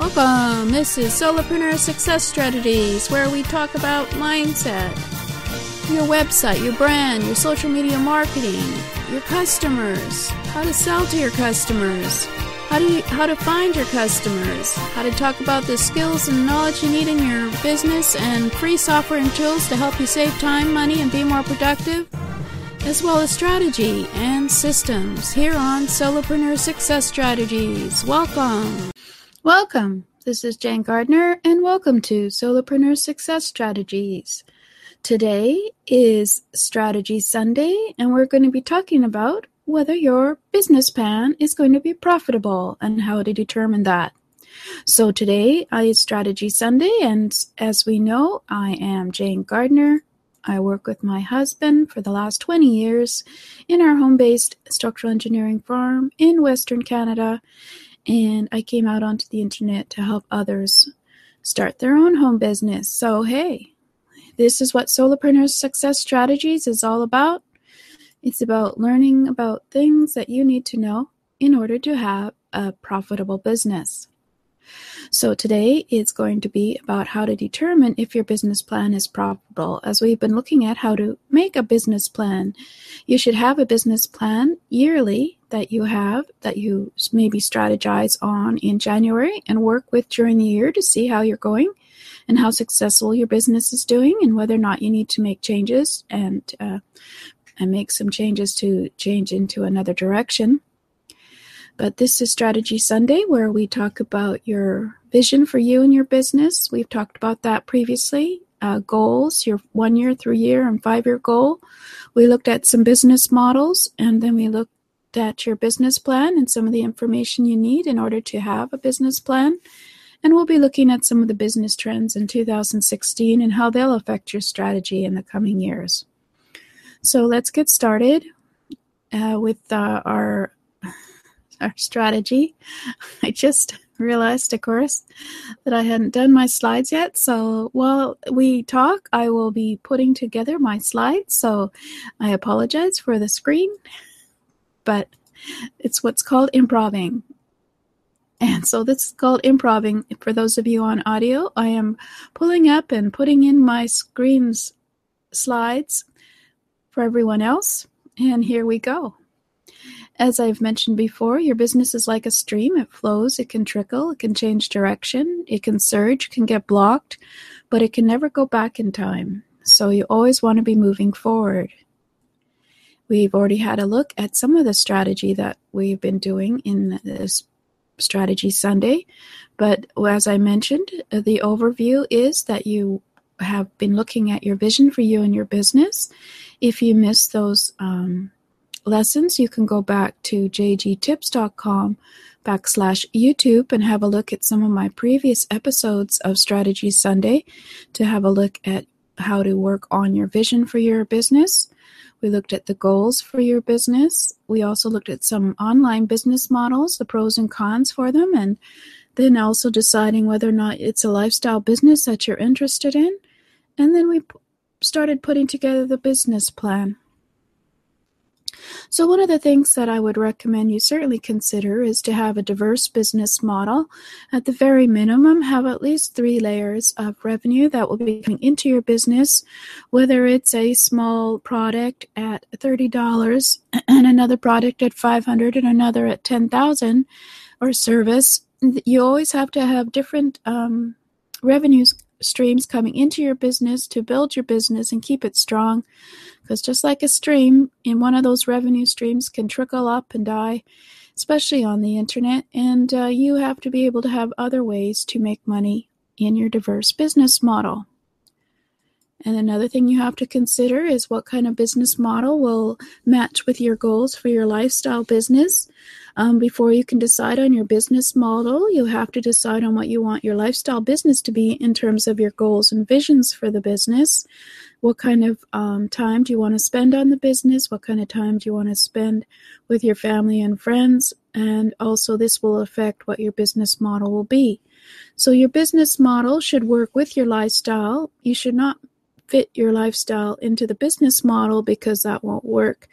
Welcome. This is Solopreneur Success Strategies, where we talk about mindset, your website, your brand, your social media marketing, your customers, how to sell to your customers, how to how to find your customers, how to talk about the skills and knowledge you need in your business, and free software and tools to help you save time, money, and be more productive, as well as strategy and systems here on Solopreneur Success Strategies. Welcome. Welcome. This is Jane Gardner, and welcome to Solopreneur Success Strategies. Today is Strategy Sunday, and we're going to be talking about whether your business plan is going to be profitable and how to determine that. So today is Strategy Sunday, and as we know, I am Jane Gardner. I work with my husband for the last 20 years in our home based structural engineering firm in Western Canada, and I came out onto the internet to help others start their own home business. So, hey, this is what Solopreneurs Success Strategies is all about. It's about learning about things that you need to know in order to have a profitable business. So today it's going to be about how to determine if your business plan is profitable. As we've been looking at how to make a business plan, you should have a business plan yearly that you have that you maybe strategize on in January and work with during the year to see how you're going and how successful your business is doing and whether or not you need to make changes and uh, and make some changes to change into another direction. But this is Strategy Sunday, where we talk about your vision for you and your business. We've talked about that previously. Uh, goals, your one year, three year, and five year goal. We looked at some business models, and then we looked at your business plan and some of the information you need in order to have a business plan. And we'll be looking at some of the business trends in 2016 and how they'll affect your strategy in the coming years. So let's get started uh, with uh, our our strategy. I just realized, of course, that I hadn't done my slides yet. So while we talk, I will be putting together my slides. So I apologize for the screen, but it's what's called improving. And so this is called improving. For those of you on audio, I am pulling up and putting in my screen's slides for everyone else. And here we go. As I've mentioned before, your business is like a stream. It flows, it can trickle, it can change direction, it can surge, can get blocked, but it can never go back in time. So you always want to be moving forward. We've already had a look at some of the strategy that we've been doing in this Strategy Sunday, but as I mentioned, the overview is that you have been looking at your vision for you and your business. If you missed those um, lessons, you can go back to jgtips.com backslash YouTube and have a look at some of my previous episodes of Strategy Sunday to have a look at how to work on your vision for your business. We looked at the goals for your business. We also looked at some online business models, the pros and cons for them, and then also deciding whether or not it's a lifestyle business that you're interested in. And then we started putting together the business plan. So, one of the things that I would recommend you certainly consider is to have a diverse business model. At the very minimum, have at least three layers of revenue that will be coming into your business, whether it's a small product at $30 and another product at 500 and another at 10,000 or service. You always have to have different um, revenues streams coming into your business to build your business and keep it strong. Because just like a stream, in one of those revenue streams can trickle up and die, especially on the internet. And uh, you have to be able to have other ways to make money in your diverse business model. And another thing you have to consider is what kind of business model will match with your goals for your lifestyle business. Um, before you can decide on your business model, you have to decide on what you want your lifestyle business to be in terms of your goals and visions for the business. What kind of um, time do you want to spend on the business? What kind of time do you want to spend with your family and friends? And also, this will affect what your business model will be. So, your business model should work with your lifestyle. You should not fit your lifestyle into the business model because that won't work.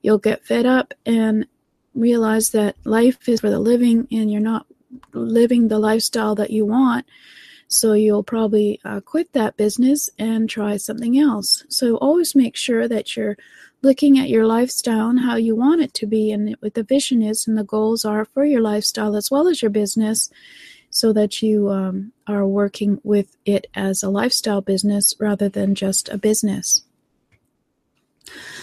You'll get fed up and realize that life is for the living and you're not living the lifestyle that you want. So you'll probably uh, quit that business and try something else. So always make sure that you're looking at your lifestyle and how you want it to be and what the vision is and the goals are for your lifestyle as well as your business so that you um, are working with it as a lifestyle business rather than just a business.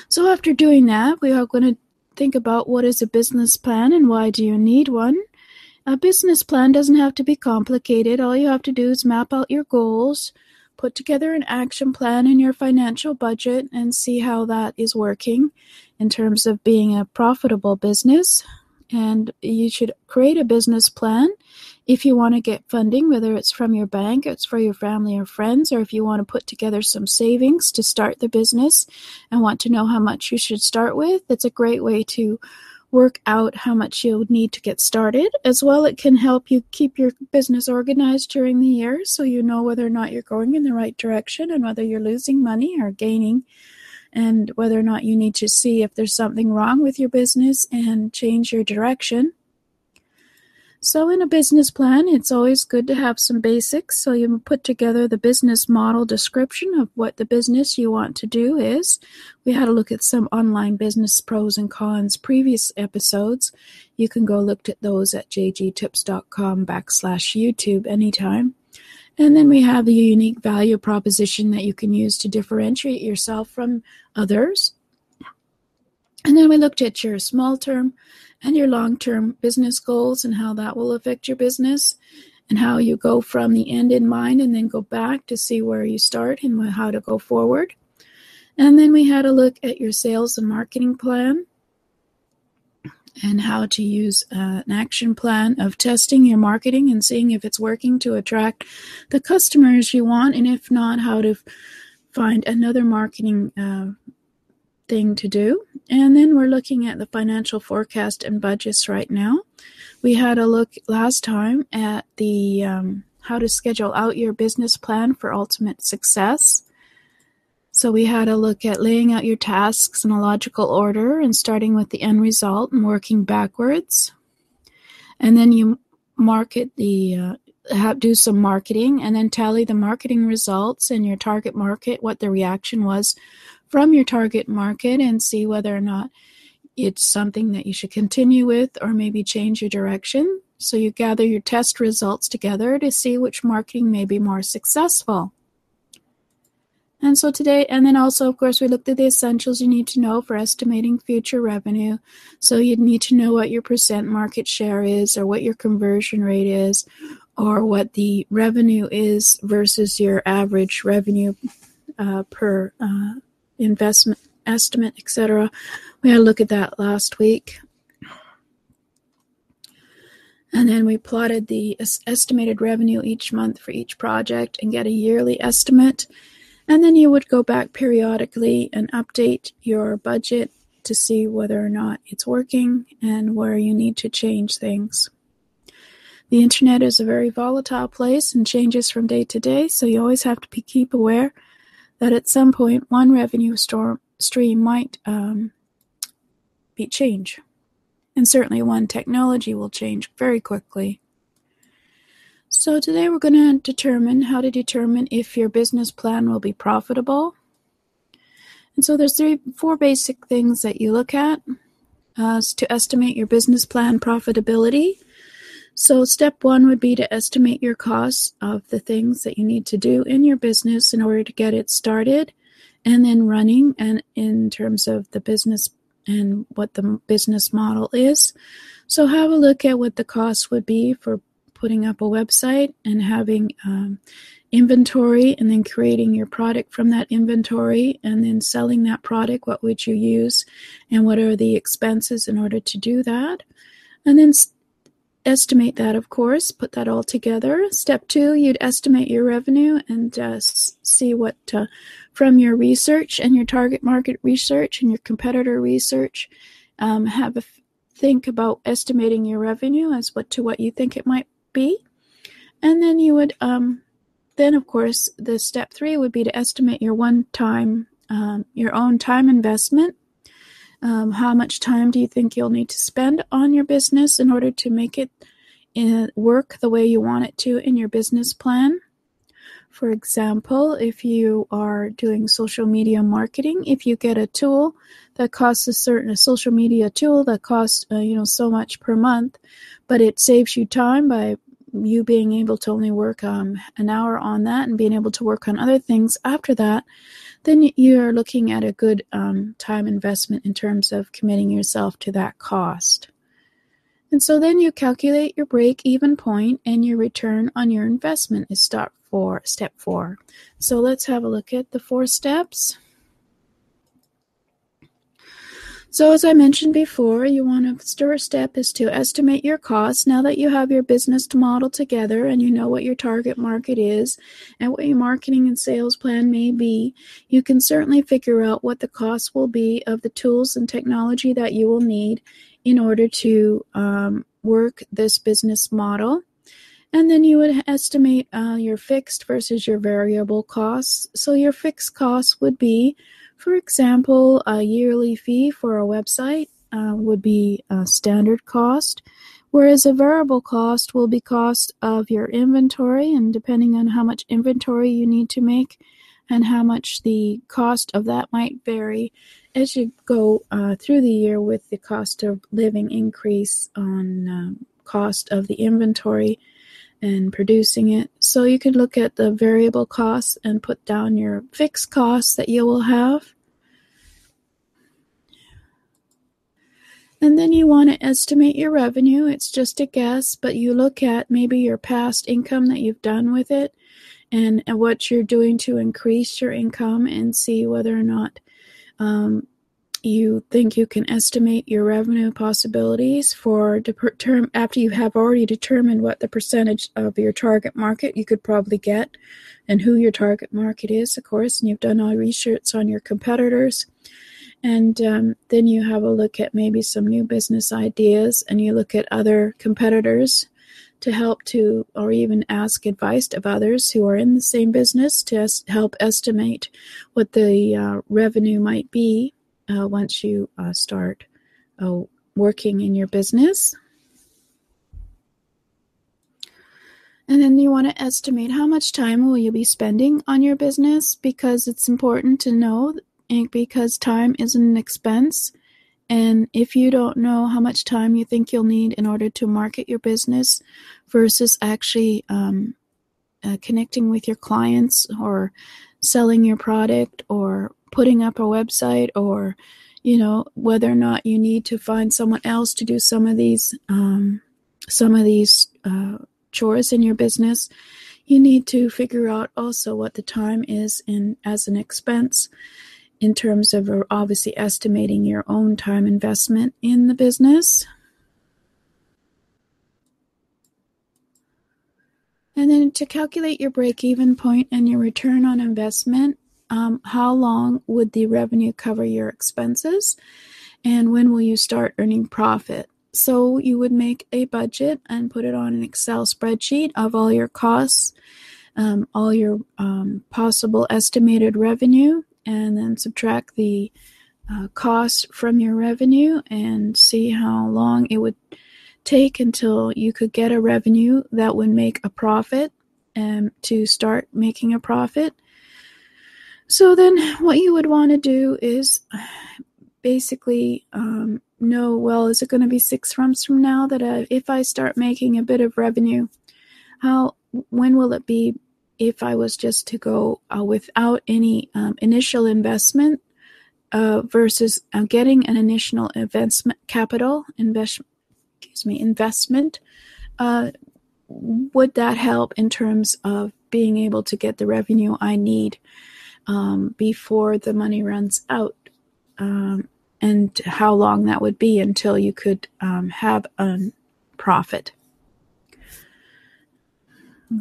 So after doing that, we are going to think about what is a business plan and why do you need one. A business plan doesn't have to be complicated. All you have to do is map out your goals, put together an action plan in your financial budget, and see how that is working in terms of being a profitable business. And you should create a business plan if you want to get funding, whether it's from your bank, it's for your family or friends, or if you want to put together some savings to start the business and want to know how much you should start with, it's a great way to work out how much you'll need to get started. As well, it can help you keep your business organized during the year so you know whether or not you're going in the right direction and whether you're losing money or gaining, and whether or not you need to see if there's something wrong with your business and change your direction. So, in a business plan, it's always good to have some basics. So, you put together the business model description of what the business you want to do is. We had a look at some online business pros and cons previous episodes. You can go look at those at jgtips.com backslash YouTube anytime. And then we have the unique value proposition that you can use to differentiate yourself from others. And then we looked at your small term and your long term business goals and how that will affect your business and how you go from the end in mind and then go back to see where you start and how to go forward. And then we had a look at your sales and marketing plan and how to use uh, an action plan of testing your marketing and seeing if it's working to attract the customers you want, and if not, how to find another marketing uh, thing to do. And then we're looking at the financial forecast and budgets right now. We had a look last time at the um, how to schedule out your business plan for ultimate success. So we had a look at laying out your tasks in a logical order and starting with the end result and working backwards. And then you market the uh, have, do some marketing and then tally the marketing results and your target market, what the reaction was from your target market and see whether or not it's something that you should continue with or maybe change your direction. So you gather your test results together to see which marketing may be more successful. And so today, and then also, of course, we looked at the essentials you need to know for estimating future revenue. So you'd need to know what your percent market share is, or what your conversion rate is, or what the revenue is versus your average revenue uh, per uh, investment estimate, etc. We had a look at that last week. And then we plotted the estimated revenue each month for each project and get a yearly estimate. And then you would go back periodically and update your budget to see whether or not it's working and where you need to change things. The internet is a very volatile place and changes from day to day, so you always have to be, keep aware that at some point one revenue storm, stream might um, be change. And certainly one technology will change very quickly. So today we're going to determine how to determine if your business plan will be profitable. And so there's three, four basic things that you look at uh, to estimate your business plan profitability. So, step one would be to estimate your costs of the things that you need to do in your business in order to get it started and then running, and in terms of the business and what the business model is. So, have a look at what the cost would be for putting up a website and having um, inventory and then creating your product from that inventory and then selling that product. What would you use and what are the expenses in order to do that? And then estimate that, of course, put that all together. Step two, you'd estimate your revenue and uh, see what, uh, from your research and your target market research and your competitor research, um, have a f- think about estimating your revenue as what to what you think it might be. And then you would, um, then of course, the step three would be to estimate your one time, um, your own time investment um, how much time do you think you'll need to spend on your business in order to make it in, work the way you want it to in your business plan. For example, if you are doing social media marketing, if you get a tool that costs a certain a social media tool that costs uh, you know so much per month, but it saves you time by you being able to only work um, an hour on that and being able to work on other things after that, then you're looking at a good um, time investment in terms of committing yourself to that cost. And so then you calculate your break even point and your return on your investment is step four. Step four. So let's have a look at the four steps. So, as I mentioned before, you want to first step is to estimate your costs. Now that you have your business model together and you know what your target market is and what your marketing and sales plan may be, you can certainly figure out what the costs will be of the tools and technology that you will need in order to um, work this business model. And then you would estimate uh, your fixed versus your variable costs. So, your fixed costs would be for example, a yearly fee for a website uh, would be a standard cost, whereas a variable cost will be cost of your inventory, and depending on how much inventory you need to make and how much the cost of that might vary as you go uh, through the year with the cost of living increase on um, cost of the inventory and producing it. So you can look at the variable costs and put down your fixed costs that you will have. And then you want to estimate your revenue. It's just a guess, but you look at maybe your past income that you've done with it and, what you're doing to increase your income and see whether or not um, you think you can estimate your revenue possibilities for term after you have already determined what the percentage of your target market you could probably get and who your target market is of course and you've done all research on your competitors. And um, then you have a look at maybe some new business ideas and you look at other competitors to help to or even ask advice of others who are in the same business to help estimate what the uh, revenue might be uh, once you uh, start uh, working in your business. And then you want to estimate how much time will you be spending on your business because it's important to know because time is an expense. And if you don't know how much time you think you'll need in order to market your business versus actually um, uh, connecting with your clients or selling your product or putting up a website or you know whether or not you need to find someone else to do some of these um, some of these uh, chores in your business you need to figure out also what the time is in as an expense in terms of uh, obviously estimating your own time investment in the business. And then to calculate your break even point and your return on investment um, how long would the revenue cover your expenses? And when will you start earning profit? So you would make a budget and put it on an excel spreadsheet of all your costs um, all your um, possible estimated revenue and then subtract the uh, cost from your revenue and see how long it would take until you could get a revenue that would make a profit and um, to start making a profit so then, what you would want to do is basically um, know well, is it going to be six months from now that I, if I start making a bit of revenue, how when will it be if I was just to go uh, without any um, initial investment uh, versus uh, getting an initial investment capital investment, excuse me, investment? Uh, would that help in terms of being able to get the revenue I need? Um, before the money runs out, um, and how long that would be until you could um, have a profit.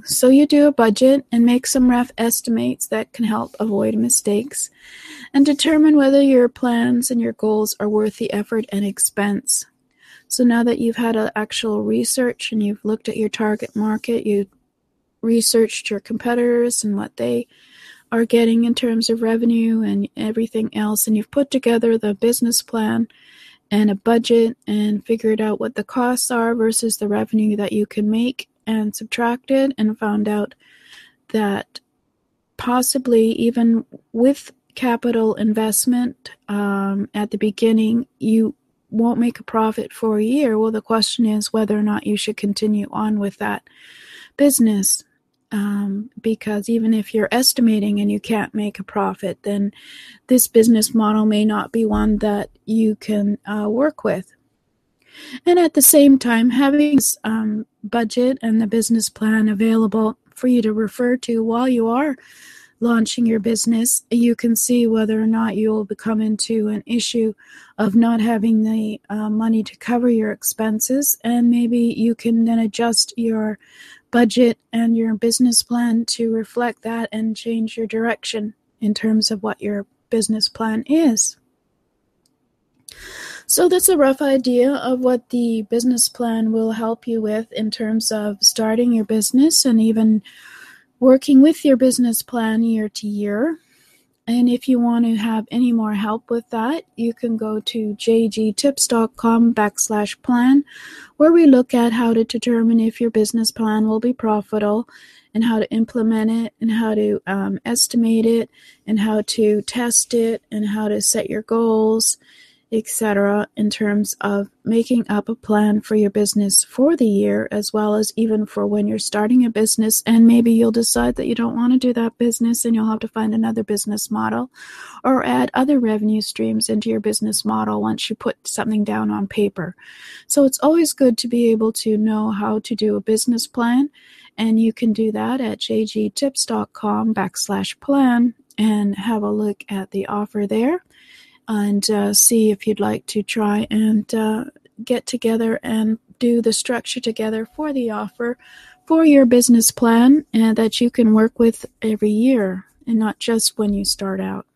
So you do a budget and make some rough estimates that can help avoid mistakes and determine whether your plans and your goals are worth the effort and expense. So now that you've had an actual research and you've looked at your target market, you've researched your competitors and what they are getting in terms of revenue and everything else, and you've put together the business plan and a budget and figured out what the costs are versus the revenue that you can make and subtracted and found out that possibly even with capital investment um, at the beginning, you won't make a profit for a year. Well, the question is whether or not you should continue on with that business. Um, because even if you're estimating and you can't make a profit, then this business model may not be one that you can uh, work with. And at the same time, having this um, budget and the business plan available for you to refer to while you are launching your business, you can see whether or not you will become into an issue of not having the uh, money to cover your expenses, and maybe you can then adjust your budget and your business plan to reflect that and change your direction in terms of what your business plan is. So, that's a rough idea of what the business plan will help you with in terms of starting your business and even working with your business plan year to year. And if you want to have any more help with that, you can go to jgtips.com backslash plan, where we look at how to determine if your business plan will be profitable and how to implement it and how to um, estimate it and how to test it and how to set your goals etc., in terms of making up a plan for your business for the year, as well as even for when you're starting a business. And maybe you'll decide that you don't want to do that business and you'll have to find another business model or add other revenue streams into your business model once you put something down on paper. So it's always good to be able to know how to do a business plan. And you can do that at jgtips.com backslash plan and have a look at the offer there and uh, see if you'd like to try and uh, get together and do the structure together for the offer for your business plan and that you can work with every year and not just when you start out.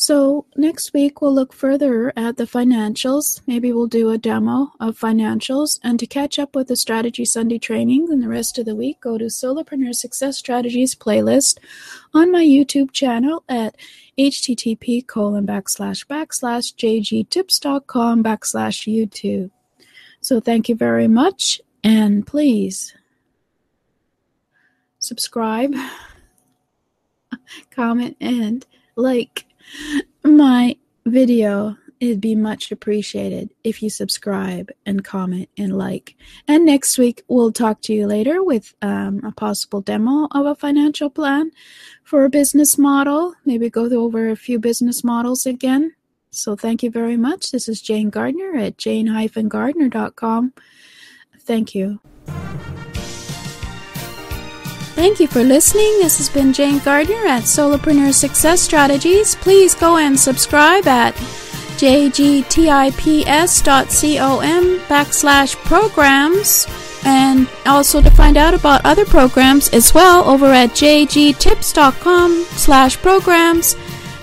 So next week we'll look further at the financials. Maybe we'll do a demo of financials. And to catch up with the Strategy Sunday training and the rest of the week, go to Solopreneur Success Strategies playlist on my YouTube channel at http colon backslash backslash jgtips.com backslash YouTube. So thank you very much and please subscribe, comment, and like my video, it'd be much appreciated if you subscribe and comment and like. And next week, we'll talk to you later with um, a possible demo of a financial plan for a business model. Maybe go over a few business models again. So thank you very much. This is Jane Gardner at jane-gardner.com. Thank you. Thank you for listening. This has been Jane Gardner at Solopreneur Success Strategies. Please go and subscribe at jgtips.com backslash programs and also to find out about other programs as well over at jgtips.com slash programs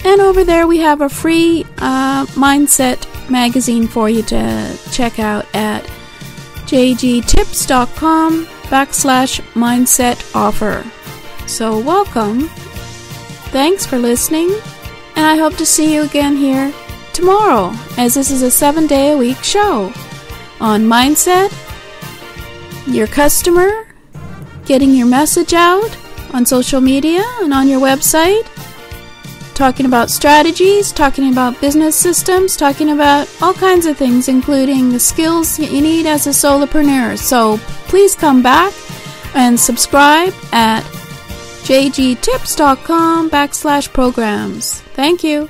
and over there we have a free uh, mindset magazine for you to check out at jgtips.com backslash mindset offer. So, welcome. Thanks for listening, and I hope to see you again here tomorrow, as this is a seven day a week show on mindset, your customer, getting your message out on social media and on your website talking about strategies, talking about business systems, talking about all kinds of things, including the skills you need as a solopreneur. So please come back and subscribe at jgtips.com backslash programs. Thank you.